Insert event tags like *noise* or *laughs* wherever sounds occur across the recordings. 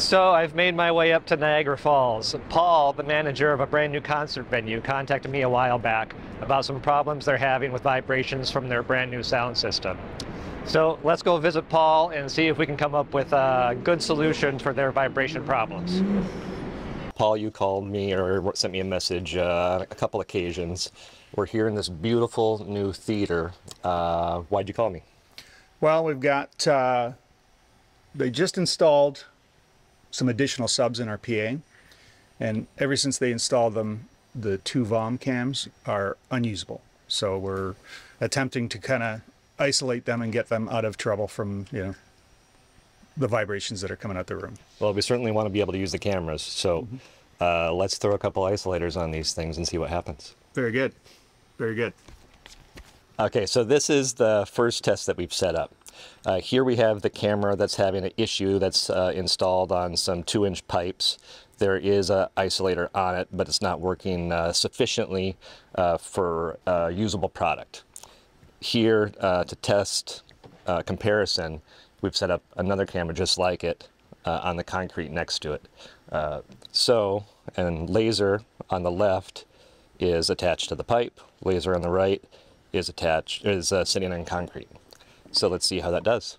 So I've made my way up to Niagara Falls. Paul, the manager of a brand new concert venue, contacted me a while back about some problems they're having with vibrations from their brand new sound system. So let's go visit Paul and see if we can come up with a good solution for their vibration problems. Paul, you called me or sent me a message uh, a couple occasions. We're here in this beautiful new theater. Uh, why'd you call me? Well, we've got, uh, they just installed some additional subs in our PA. And ever since they installed them, the two VOM cams are unusable. So we're attempting to kind of isolate them and get them out of trouble from, you know, the vibrations that are coming out the room. Well, we certainly want to be able to use the cameras. So uh, let's throw a couple isolators on these things and see what happens. Very good. Very good. Okay, so this is the first test that we've set up. Uh, here we have the camera that's having an issue that's uh, installed on some two inch pipes. There is an isolator on it, but it's not working uh, sufficiently uh, for a usable product. Here uh, to test uh, comparison, we've set up another camera just like it on the concrete next to it. so, and laser on the left is attached to the pipe, laser on the right is attached, is sitting on concrete. So let's see how that does.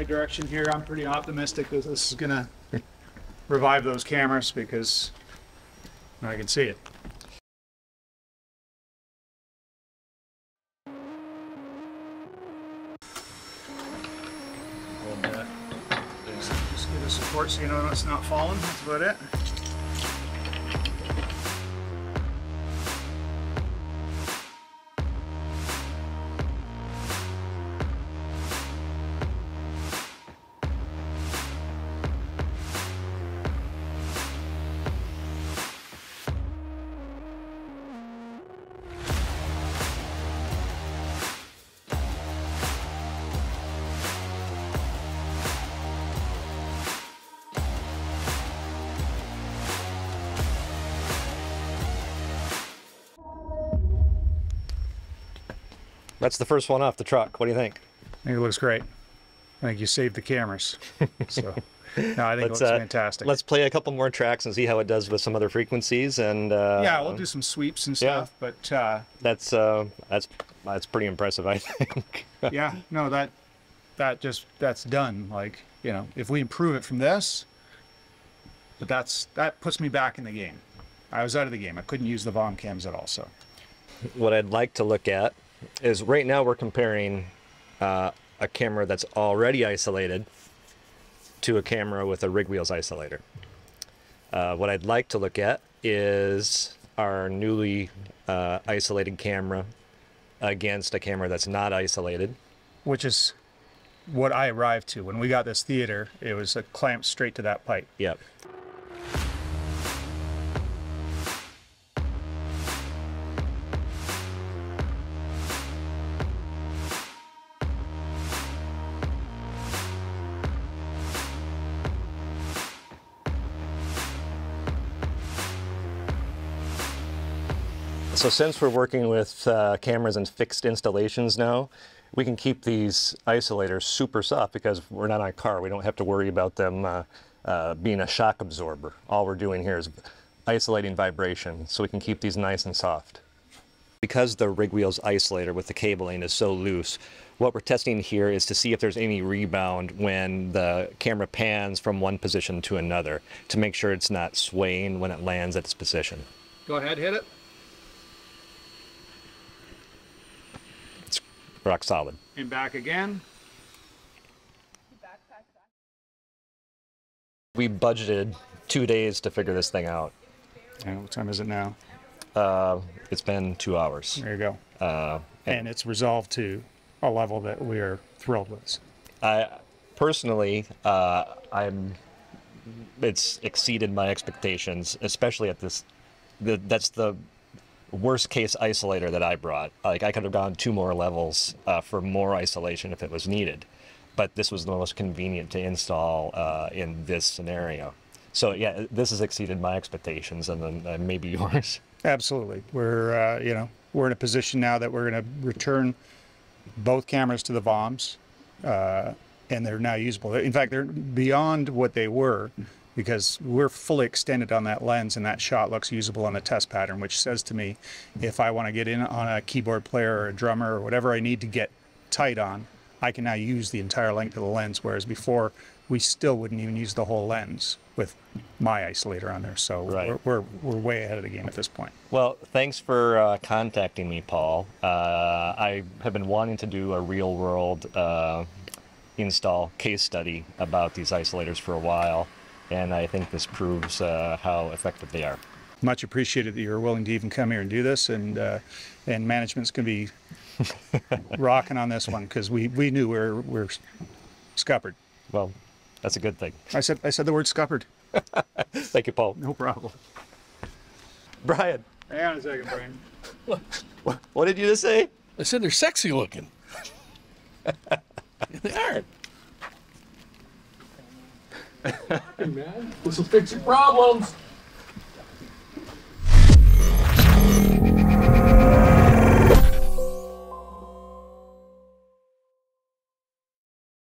Right direction here. I'm pretty optimistic that this is going to revive those cameras because I can see it. That. Uh, just give it support so you know it's not falling. That's about it. That's the first one off the truck. What do you think? I think it looks great. I think you saved the cameras. *laughs* So, no, I think it Let's, looks uh, fantastic. Let's play a couple more tracks and see how it does with some other frequencies. And uh, yeah, we'll do some sweeps and yeah. stuff, but uh, that's uh, that's that's pretty impressive, I think. *laughs* yeah, no, that that just that's done. Like you know, if we improve it from this, but that's that puts me back in the game. I was out of the game. I couldn't use the VOM cams at all. So what I'd like to look at is right now we're comparing uh, a camera that's already isolated to a camera with a RigWheels isolator. Uh, what I'd like to look at is our newly uh, isolated camera against a camera that's not isolated. which is what I arrived to when we got this theater. It was a clamp straight to that pipe. Yep. So since we're working with uh, cameras and fixed installations now, we can keep these isolators super soft because we're not on a car. We don't have to worry about them uh, uh, being a shock absorber. All we're doing here is isolating vibration, so we can keep these nice and soft. Because the RigWheels isolator with the cabling is so loose, what we're testing here is to see if there's any rebound when the camera pans from one position to another to make sure it's not swaying when it lands at its position. Go ahead, hit it. It's rock solid. And back again. We budgeted two days to figure this thing out. And what time is it now? Uh, it's been two hours. There you go. Uh, And it's resolved to a level that we are thrilled with. I personally, uh, I'm. It's exceeded my expectations, especially at this. The, that's the worst case isolator that I brought. Like I could have gone two more levels uh, for more isolation if it was needed, but this was the most convenient to install uh, in this scenario. So yeah, this has exceeded my expectations, and then uh, maybe *laughs* yours. Absolutely. We're, uh, you know, we're in a position now that we're going to return both cameras to the VOMs, uh, and they're now usable. In fact, they're beyond what they were because we're fully extended on that lens, and that shot looks usable on the test pattern, which says to me if I want to get in on a keyboard player or a drummer or whatever I need to get tight on, I can now use the entire length of the lens, whereas before we still wouldn't even use the whole lens with my isolator on there. So Right. we're, we're, we're way ahead of the game at this point. Well, thanks for uh, contacting me, Paul. Uh, I have been wanting to do a real world uh, install case study about these isolators for a while, and I think this proves uh, how effective they are. much appreciated that you're willing to even come here and do this, and uh, and management's going to be *laughs* rocking on this one because we we knew we were we are scuppered. Well, that's a good thing. I said I said the word scuppered. *laughs* Thank you, Paul. No problem. Brian, Hang on a second, Brian. what, what did you just say? I said they're sexy looking. *laughs* they aren't. This will fix your problems.